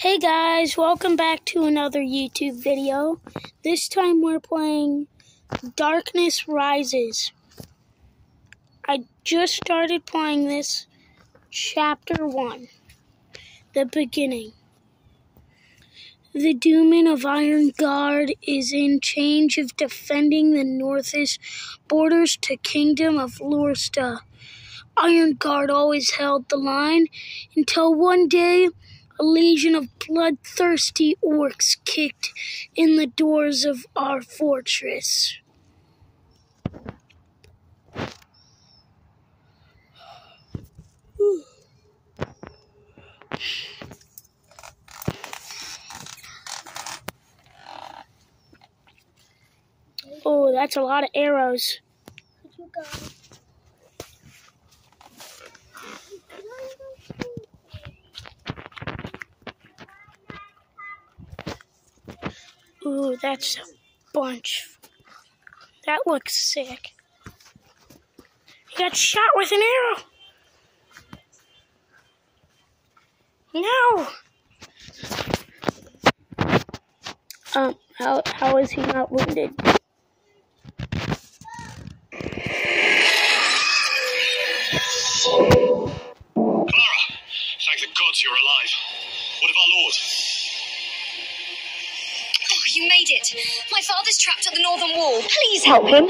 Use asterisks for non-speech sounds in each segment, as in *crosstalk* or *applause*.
Hey guys, welcome back to another YouTube video. This time we're playing Darkness Rises. I just started playing this, Chapter 1, the beginning. The Daemon of Iron Guard is in charge of defending the northeast borders to Kingdom of Lorsta. Iron Guard always held the line until one day a legion of bloodthirsty orcs kicked in the doors of our fortress. Oh, that's a lot of arrows. Ooh, that's a bunch. That looks sick. He got shot with an arrow. No. Um, how how is he not wounded? Clara, thank the gods you're alive. What of our lord? You made it. My father's trapped at the northern wall. Please help him.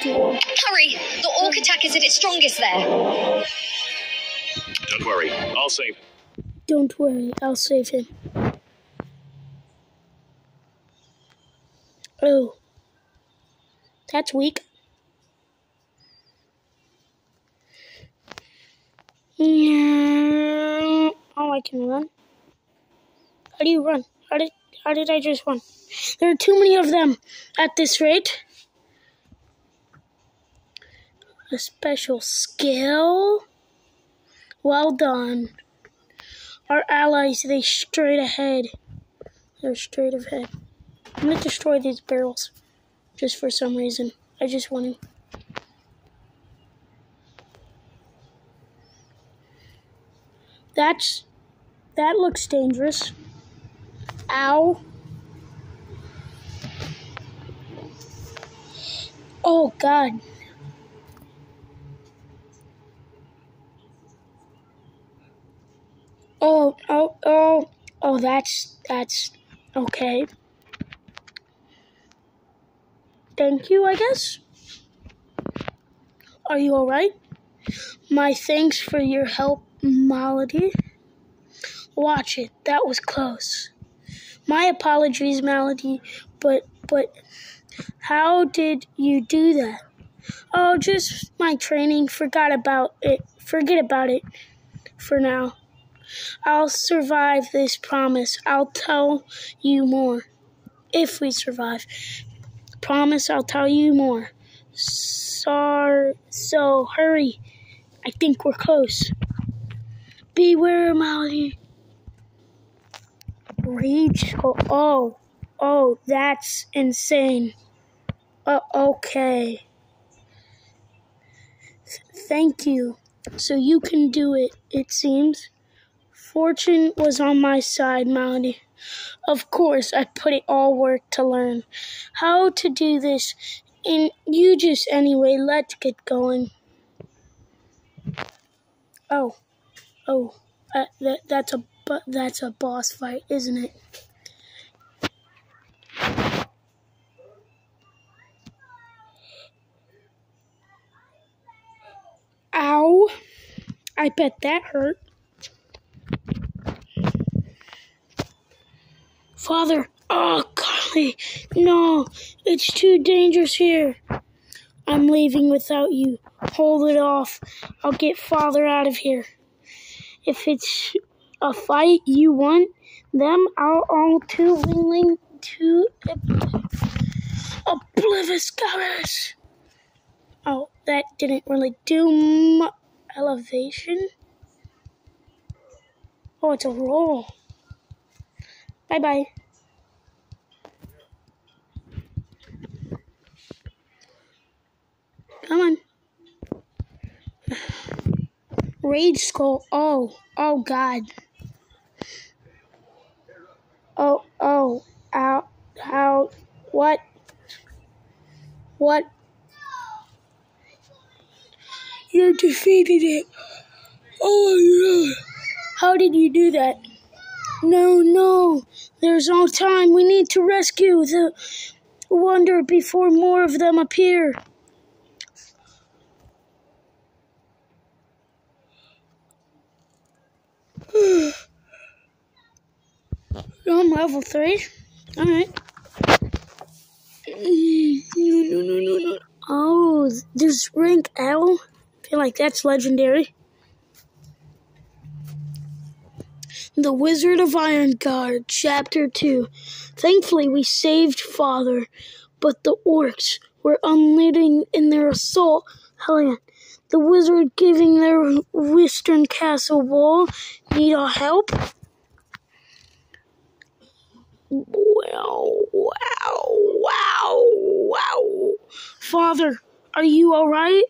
Damn. Hurry. The orc attack is at its strongest there. Don't worry, I'll save. Don't worry, I'll save him. Oh. That's weak. Yeah. Oh, I can run. How do you run? How did how did I just run? There are too many of them at this rate. A special skill. Well done. Our allies, they straight ahead. They're straight ahead. I'm gonna destroy these barrels. Just for some reason. I just want to. That's that looks dangerous. Ow. Oh god. Oh, oh, oh, oh, that's, that's okay. Thank you, I guess. Are you alright? My thanks for your help, Malady. Watch it, that was close. My apologies, Malady, but, but, how did you do that? Oh, just my training. Forgot about it. Forget about it for now. I'll survive this promise. I'll tell you more. If we survive. Promise I'll tell you more. Sar so hurry. I think we're close. Beware, Molly. Rage. Oh, oh, oh, that's insane. Uh, okay. Thank you. So you can do it, it seems. Fortune was on my side, Melody. Of course, I put it all work to learn how to do this, and you just anyway. Let's get going. Oh, oh, uh, that that's a but that's a boss fight, isn't it? Ow! I bet that hurt. Father, oh golly, no, it's too dangerous here. I'm leaving without you. Hold it off. I'll get father out of here. If it's a fight you want them, I'll all too willing to oblivious scholars. Oh, that didn't really do much. Elevation. Oh, it's a roll. Bye bye. Come on. *sighs* Rage Skull. Oh, oh God. Oh, oh, ow, how, what? What? You defeated it. Oh, yeah. How did you do that? No, no, there's no time. We need to rescue the wonder before more of them appear. I'm level three. All right. No, no, no, no, no. Oh, there's rank L. I feel like that's legendary. The Wizard of Iron Guard, Chapter 2. Thankfully, we saved Father, but the orcs were unleading in their assault. Hellion, the wizard giving their western castle wall need our help? Wow, wow, wow, wow. Father, are you all right?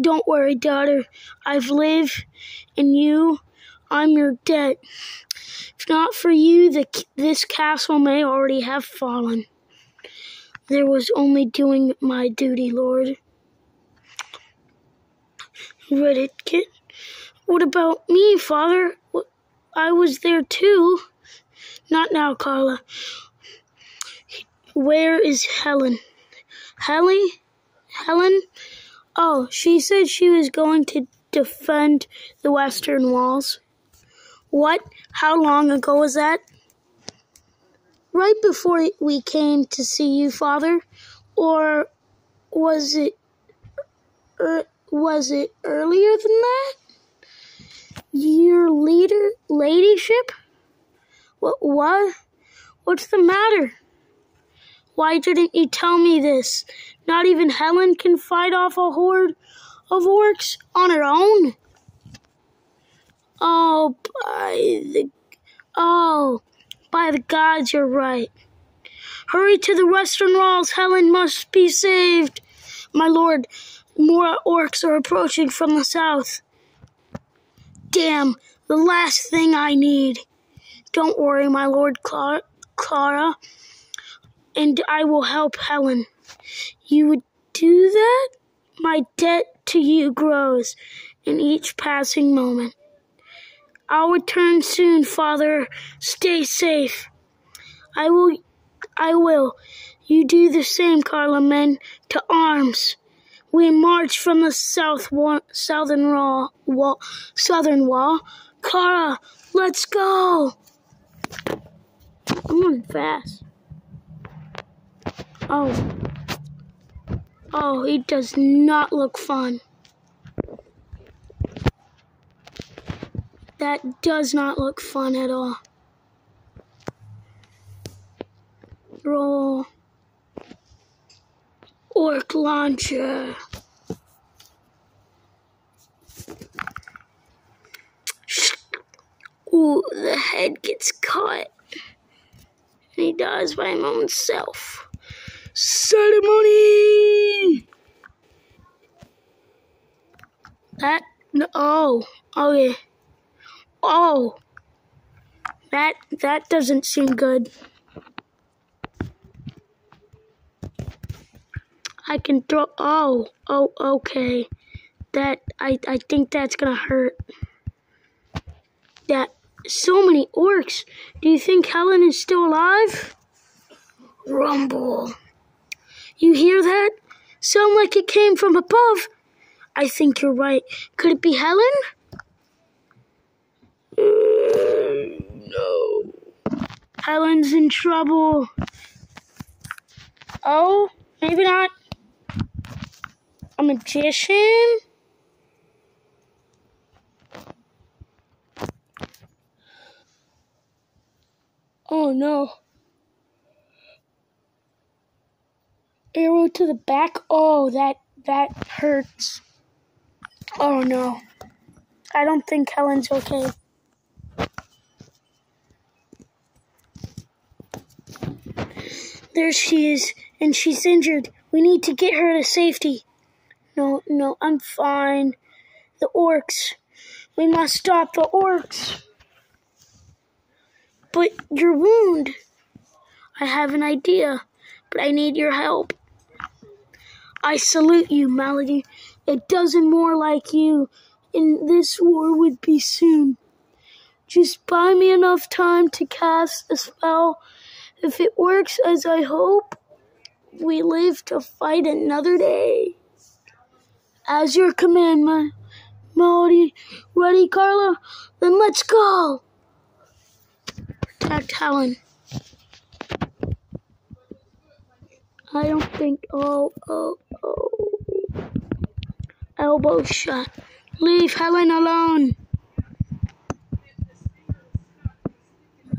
Don't worry, daughter. I've lived, and you, I'm your debt. If not for you, the, this castle may already have fallen. There was only doing my duty, Lord. Read it, kid. What about me, Father? I was there too. Not now, Carla. Where is Helen? Helen? Helen? Oh, she said she was going to defend the western walls. What? How long ago was that? Right before we came to see you, Father? Or was it er, was it earlier than that? Your leader ladyship? What what? What's the matter? Why didn't you tell me this? Not even Helen can fight off a horde of orcs on her own? Oh, by the oh, by the gods, you're right. Hurry to the western walls. Helen must be saved. My lord, more orcs are approaching from the south. Damn, the last thing I need. Don't worry, my lord Clara, Clara and I will help Helen. You would do that? My debt to you grows in each passing moment. I'll return soon, Father. Stay safe. I will. I will. You do the same, Carla. Men to arms. We march from the south wa- southern wall, wall, southern wall. Cara, let's go. I'm going fast. Oh. Oh, it does not look fun. That does not look fun at all. Roll. Orc launcher. Ooh, the head gets caught. And he dies by his own self. Ceremony! That, no, oh, oh yeah. Oh, that, that doesn't seem good. I can throw, oh, oh, okay. That, I, I think that's gonna hurt. That, so many orcs. Do you think Helen is still alive? Rumble. You hear that? Sound like it came from above. I think you're right. Could it be Helen? Uh, no. Helen's in trouble. Oh, maybe not. A magician? Oh no. Arrow to the back. Oh, that that hurts. Oh no. I don't think Helen's okay. There she is, and she's injured. We need to get her to safety. No, no, I'm fine. The orcs. We must stop the orcs. But your wound. I have an idea, but I need your help. I salute you, Malady. A dozen more like you in this war would be soon. Just buy me enough time to cast a spell. If it works as I hope, we live to fight another day. As your command, my Malady. Ready, Carla? Then let's go. Protect Helen. I don't think. Oh, oh, oh. Elbow shot. Leave Helen alone.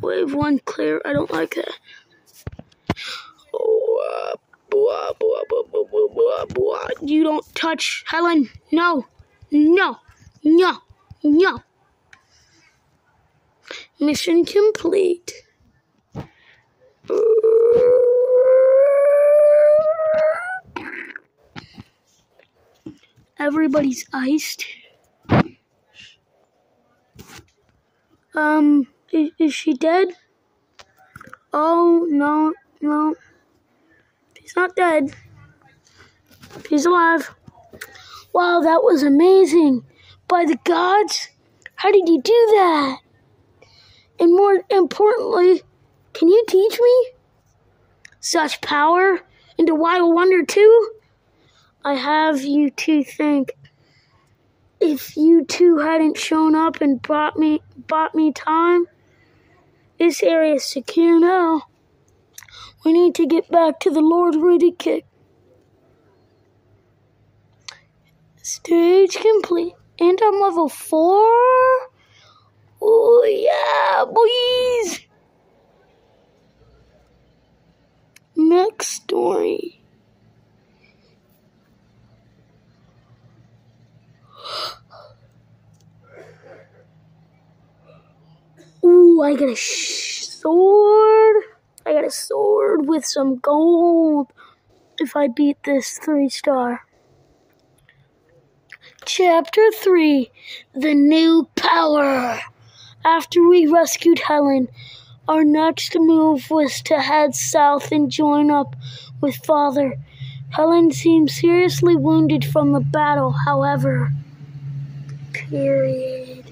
Wave one clear. I don't like that. Blah, blah, blah. You don't touch Helen. No. No. No. No. Mission complete. Everybody's iced. Um, is, is she dead? Oh, no, no. She's not dead. She's alive. Wow, that was amazing. By the gods, how did you do that? And more importantly, can you teach me? Such power And into Wild Wonder too? I have you two think. If you two hadn't shown up and brought me bought me time, this area is secure now. We need to get back to the Lord Riddick. Stage complete. And I'm level four. Yeah, boys. Next story. Ooh, I got a sword. I got a sword with some gold. If I beat this three star. Chapter 3 The New Power. After we rescued Helen, our next move was to head south and join up with Father. Helen seemed seriously wounded from the battle, however. Period.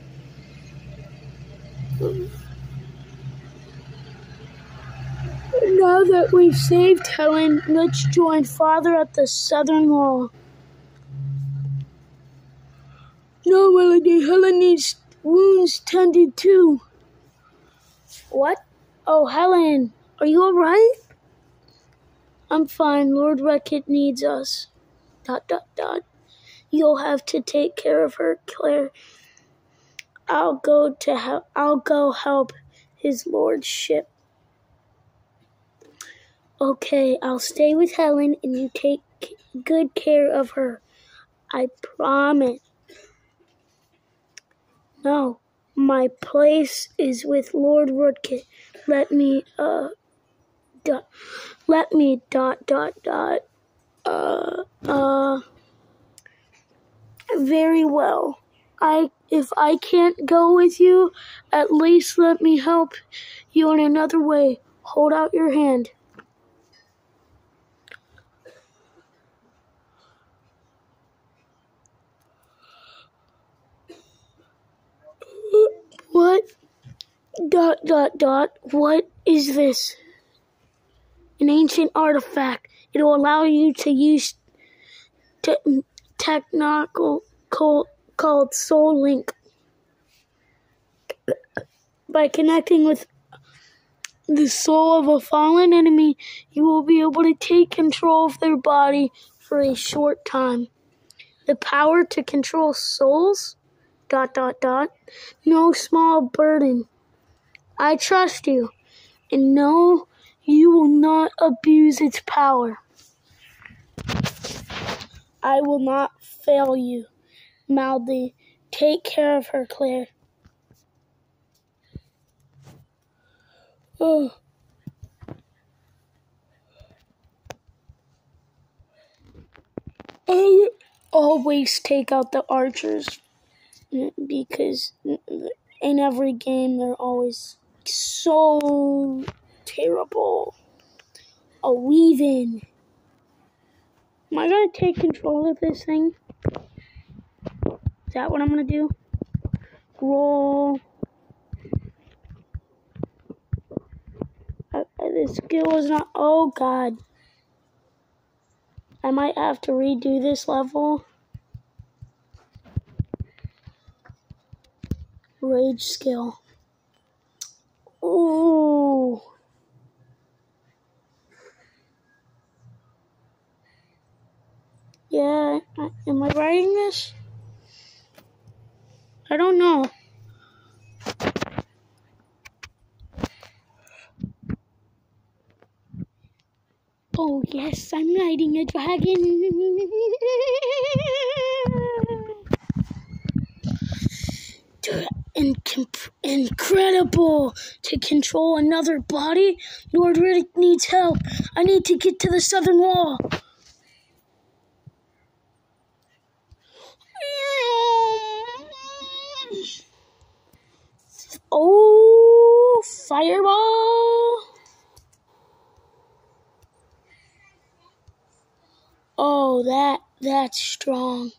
Now that we've saved Helen, let's join Father at the southern wall. No, Melody, Helen wounds tended too. What? Oh, Helen, are you alright? I'm fine. Lord Redkit needs us. Dot, dot, dot. You'll have to take care of her, Claire. I'll go to help. I'll go help his lordship. Okay, I'll stay with Helen and you take good care of her. I promise. No, my place is with Lord Woodkit. Let me, uh, dot, let me, dot, dot, dot, uh, uh, very well. I, if I can't go with you, at least let me help you in another way. Hold out your hand. What? Dot, dot, dot. What is this? An ancient artifact. It'll allow you to use te- technical called, called Soul Link. By connecting with the soul of a fallen enemy, you will be able to take control of their body for a short time. The power to control souls dot dot dot. No small burden. I trust you and know you will not abuse its power. I will not fail you mildly take care of her claire. Oh. I always take out the archers because in every game they're always so terrible. A weave in. Am I gonna take control of this thing? Is that what I'm gonna do? Roll. Uh, this skill is not. Oh god. I might have to redo this level. Rage skill. Ooh. Yeah, am I writing this? I don't know. Oh yes, I'm riding a dragon. Incredible to control another body. Lord Riddick needs help. I need to get to the southern wall. Oh, fireball. Oh, that that's strong.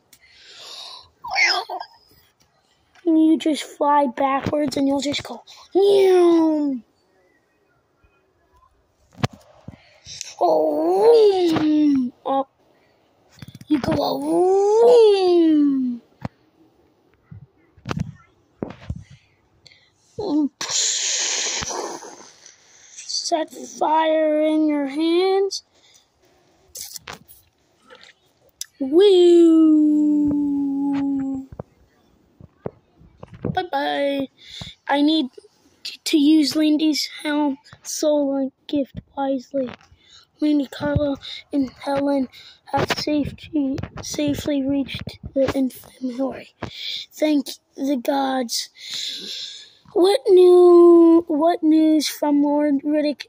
And you just fly backwards and you'll just go Meow. Oh, oh. You go oh. Set fire in your hands. Woo! Bye bye. I need to use Lindy's helm soul gift wisely. Lindy, Carlo, and Helen have safety, safely reached the infirmary. Thank the gods. What new? What news from Lord Riddick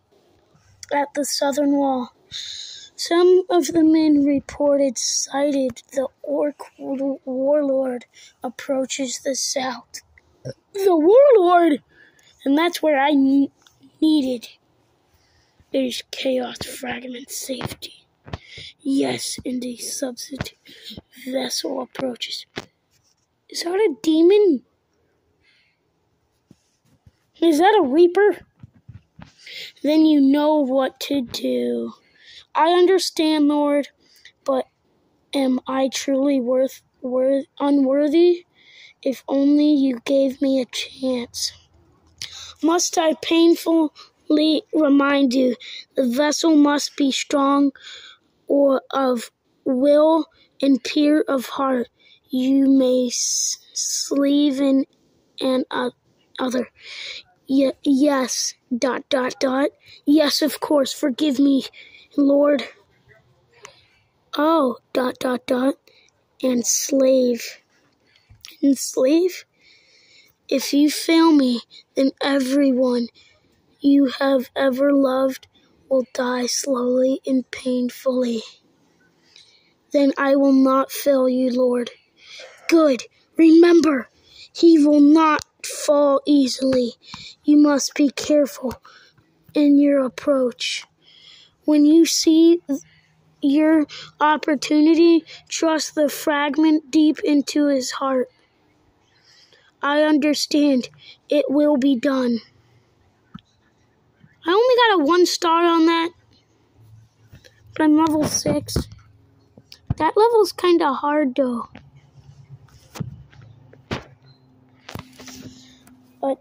at the southern wall? Some of the men reported sighted the orc warlord approaches the south. The warlord, and that's where I needed. There's chaos fragment safety. Yes, and a substitute vessel approaches. Is that a demon? Is that a reaper? Then you know what to do. I understand, Lord, but am I truly worth, worth unworthy? If only you gave me a chance. Must I painfully remind you, the vessel must be strong or of will and pure of heart. You may sleeve in and other. Yes, dot, dot, dot. Yes, of course, forgive me Lord, oh, dot, dot, dot, and slave. And slave? If you fail me, then everyone you have ever loved will die slowly and painfully. Then I will not fail you, Lord. Good. Remember, he will not fall easily. You must be careful in your approach. When you see your opportunity, trust the fragment deep into his heart. I understand. It will be done. I only got a one star on that. But I'm level six. That level's kinda hard though. But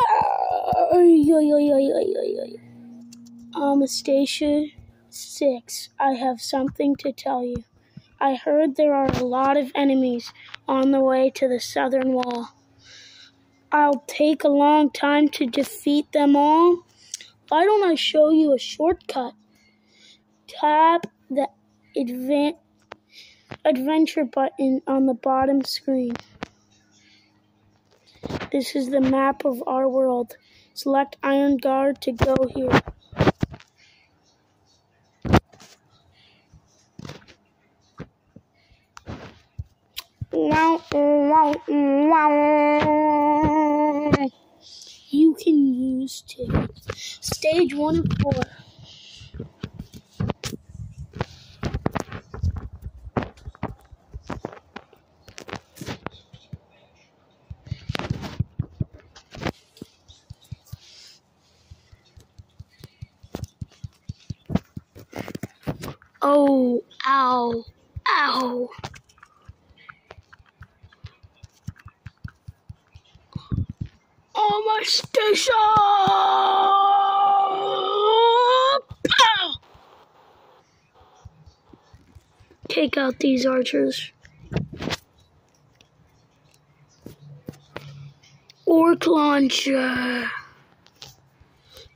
*sighs* um, Station 6, I have something to tell you. I heard there are a lot of enemies on the way to the southern wall. I'll take a long time to defeat them all. Why don't I show you a shortcut? Tap the advan- adventure button on the bottom screen. This is the map of our world. Select Iron Guard to go here. wow, wow, wow. You can use two. stage one of four. Oh, ow, ow. My station! Take out these archers. Orc launcher.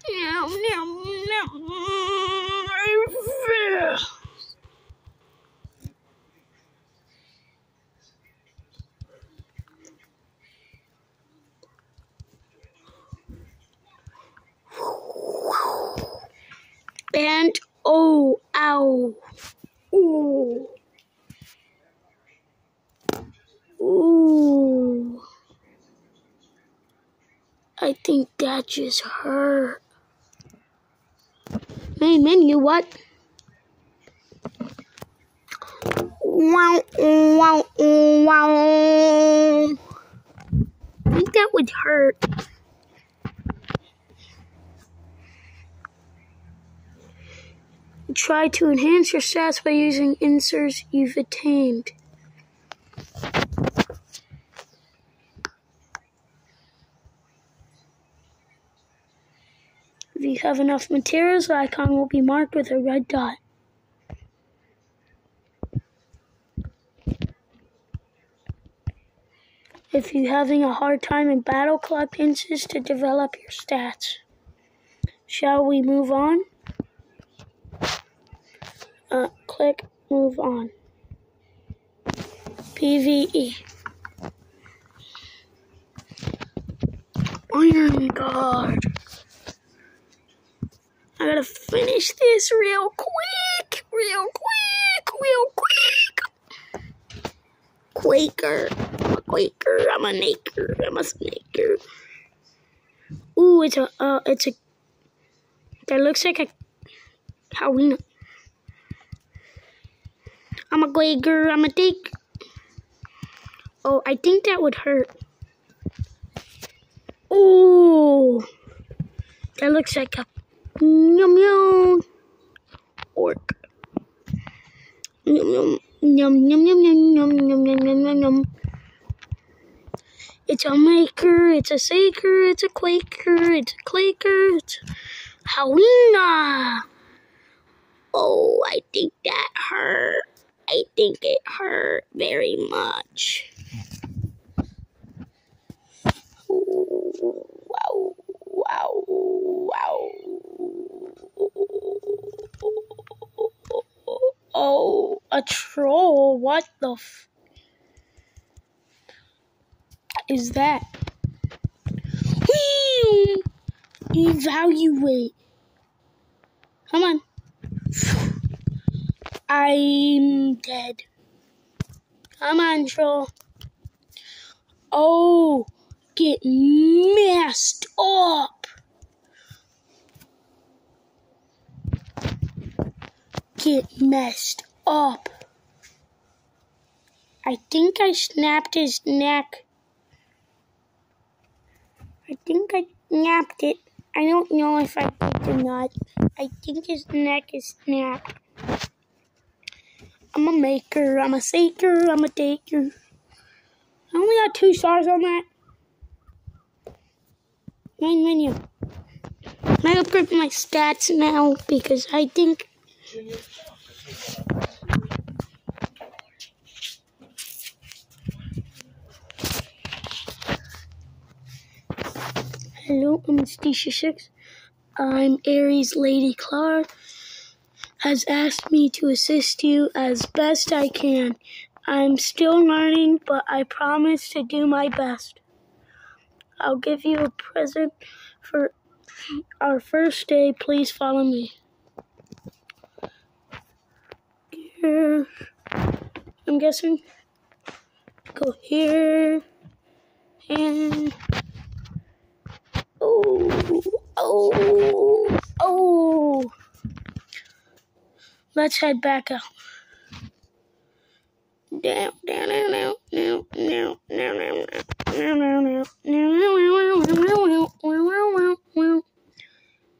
Meow, meow, meow. And oh, ow. Ooh. Ooh. I think that just hurt. Main menu, what? Wow, wow, wow. I think that would hurt. Try to enhance your stats by using inserts you've attained. Have enough materials, the icon will be marked with a red dot. If you're having a hard time in battle, collect inches to develop your stats. Shall we move on? Uh, click move on. PVE. Iron Guard. I gotta finish this real quick, real quick, real quick. Quaker. I'm a Quaker. I'm a Naker. I'm a Snaker. Ooh, it's a, uh, it's a, that looks like a Halloween. I'm a Quaker. I'm a Take. Oh, I think that would hurt. Ooh, that looks like a Yum yum. Orc. Yum yum. Yum yum yum yum yum yum yum yum. It's a maker, it's a saker, it's a quaker, it's a claker, it's Howina. Oh, I think that hurt. I think it hurt very much. Ooh, wow, wow, wow. Oh, a troll? What the is that? Whee! Evaluate. Come on. I'm dead. Come on, troll. Oh, get messed up. Get messed up. I think I snapped his neck. I think I snapped it. I don't know if I did or not. I think his neck is snapped. I'm a maker, I'm a seeker, I'm a taker. I only got two stars on that. Main menu. I upgrade my stats now because I think Hello, I'm Stisha6. I'm Aries Lady Clark has asked me to assist you as best I can. I'm still learning, but I promise to do my best. I'll give you a present for our first day. Please follow me. here. I'm guessing. Go here. And. Oh. Oh. Oh. Let's head back out. Down, down, down, down,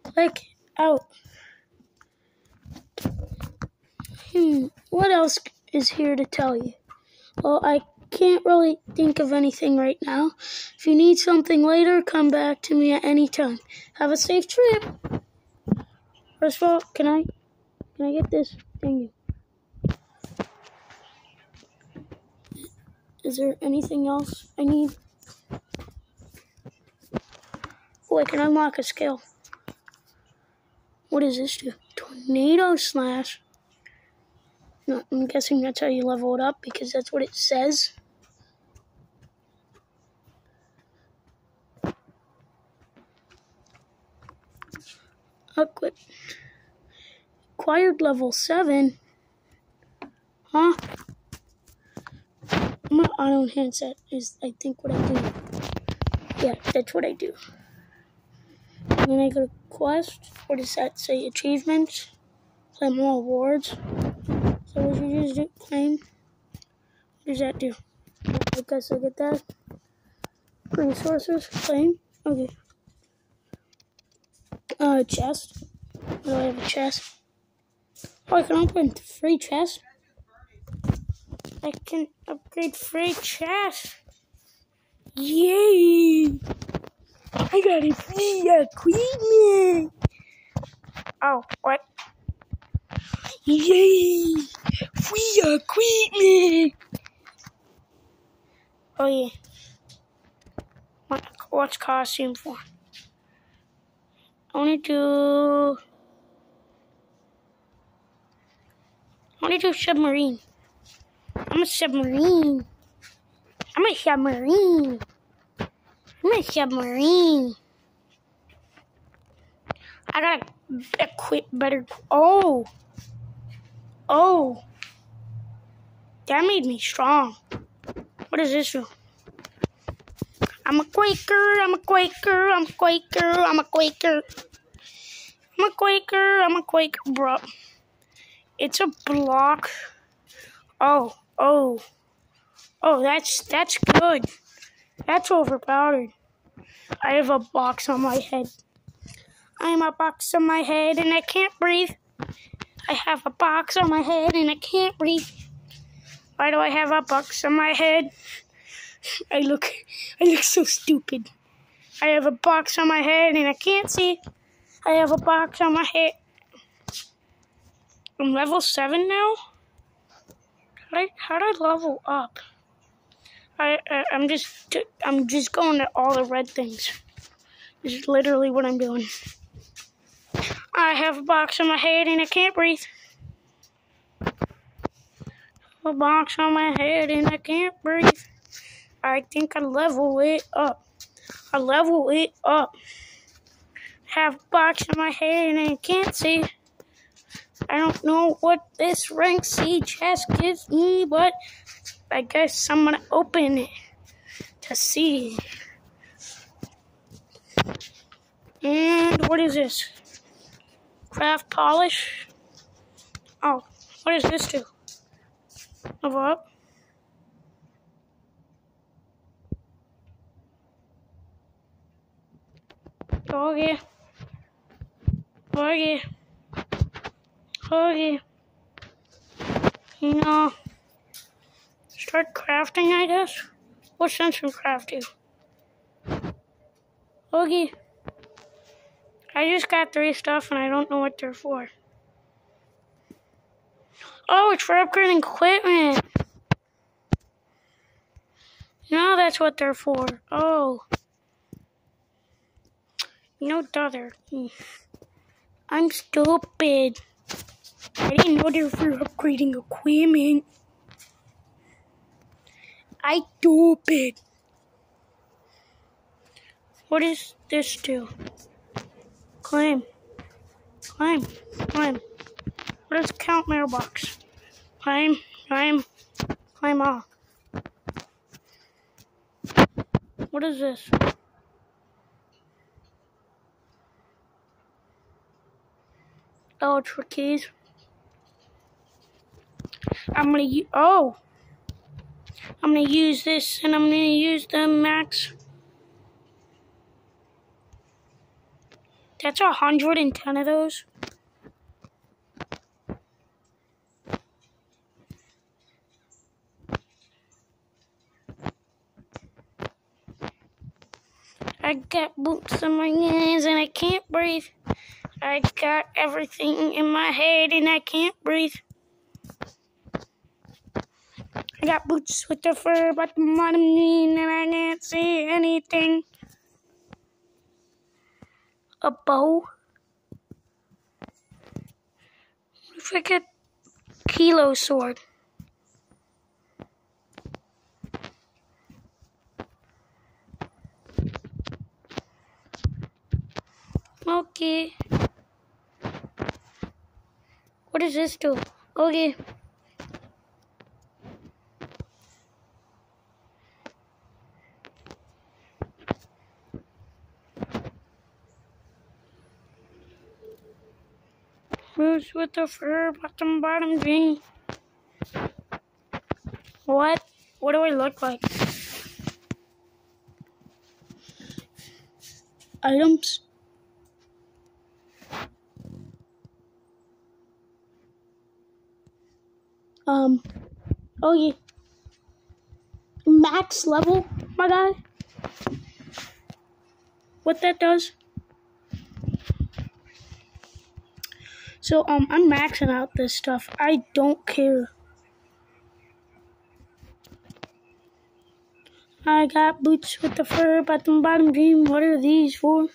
Click out. Hmm, what else is here to tell you? Well, I can't really think of anything right now. If you need something later, come back to me at any time. Have a safe trip. First of all, can I can I get this thingy? Is there anything else I need? Oh, I can unlock a skill. What does this do? Tornado slash. I'm guessing that's how you level it up because that's what it says. Equip. Acquired level 7. Huh? My auto handset is, I think, what I do. Yeah, that's what I do. And then I go to quest. What does that say? Achievements. Claim more awards. So what you just do? Claim. What does that do? I guess I get that. Resources. Claim. Okay. Uh, chest. Do I have a chest? Oh, I can open free chest. I can upgrade free chest. Yay! I got a free equipment. Oh, what? Yay! Free equipment. Oh yeah. What, what's costume for? I want to do. I want to do submarine. I'm a submarine. I'm a submarine. I'm a submarine. I gotta equip better. Oh. Oh. That made me strong. What is this do? I'm a Quaker, I'm a Quaker, I'm a Quaker, I'm a Quaker. I'm a Quaker, I'm a Quaker, bro. It's a block. Oh, oh. Oh, that's that's good. That's overpowered. I have a box on my head. I am a box on my head and I can't breathe. I have a box on my head and I can't breathe. Why do I have a box on my head? I look I look so stupid. I have a box on my head and I can't see. I have a box on my head. I'm level 7 now? How did I, how did I level up? I, I I'm just I'm just going to all the red things. This is literally what I'm doing. I have a box on my head and I can't breathe. A box on my head and I can't breathe. I think I level it up. I level it up. Have a box on my head and I can't see. I don't know what this rank C chest gives me, but I guess I'm gonna open it to see. And what is this? Craft polish? Oh, what does this do? Level up? Okay. Okay. Okay. You know, start crafting, I guess? What sense from crafting? Okay. I just got three stuff and I don't know what they're for. Oh, it's for upgrading equipment. No, that's what they're for. Oh. No other. I'm stupid. I didn't know they were for upgrading equipment. I stupid. What does this do? Claim. Climb. Climb. What does count mailbox? Climb. Climb. Climb all. What is this? For keys. I'm gonna oh. I'm gonna use this and I'm gonna use the max. That's a hundred and ten of those. I got boots on my hands and I can't breathe. I got everything in my head and I can't breathe. I got boots with the fur, but the mean and I can't see anything. A bow. What if I get kilo sword? Okay. What does this do? Okay. Boots with the fur bottom bottom jean. What? What do I look like? Items. Um. Oh yeah. Max level, my guy. What that does? So um, I'm maxing out this stuff. I don't care. I got boots with the fur bottom bottom dream. What are these for?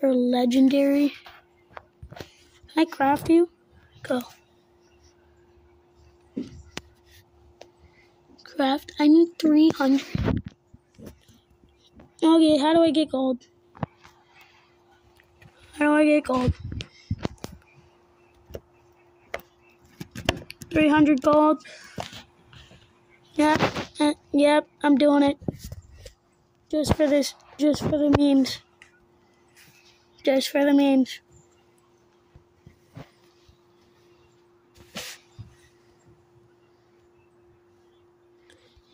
For legendary. Can I craft you? Go. Craft. I need 300. Okay, how do I get gold? How do I get gold? 300 gold. Yep, uh, yep, I'm doing it. Just for this, just for the memes. Just for the memes.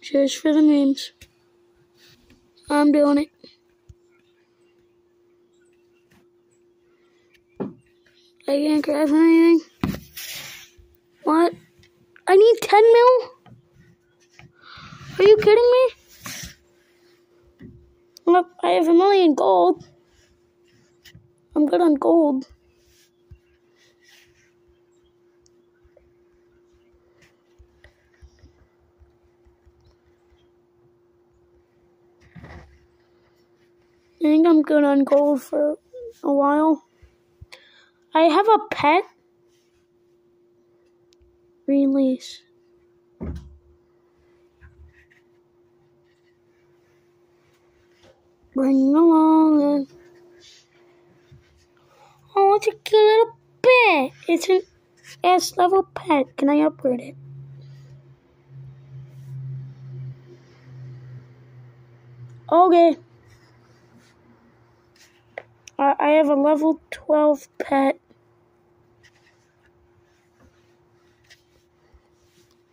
Just for the memes. I'm doing it. I can't grab anything. What? I need 10 mil? Are you kidding me? Look, I have a million gold. I'm good on gold. I think I'm good on gold for a while. I have a pet. Release. Bring along Oh, it's a cute little pet. It's an S level pet. Can I upgrade it? Okay. I I have a level 12 pet.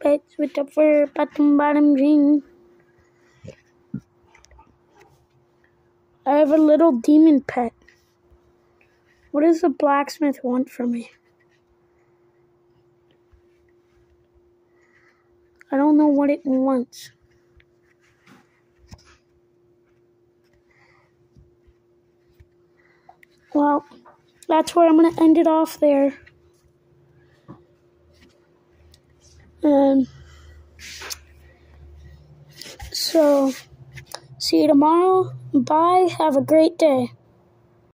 Pets with the fur bottom bottom jean. I have a little demon pet. What does the blacksmith want from me? I don't know what it wants. Well, that's where I'm going to end it off there. Um, so, see you tomorrow. Bye. Have a great day.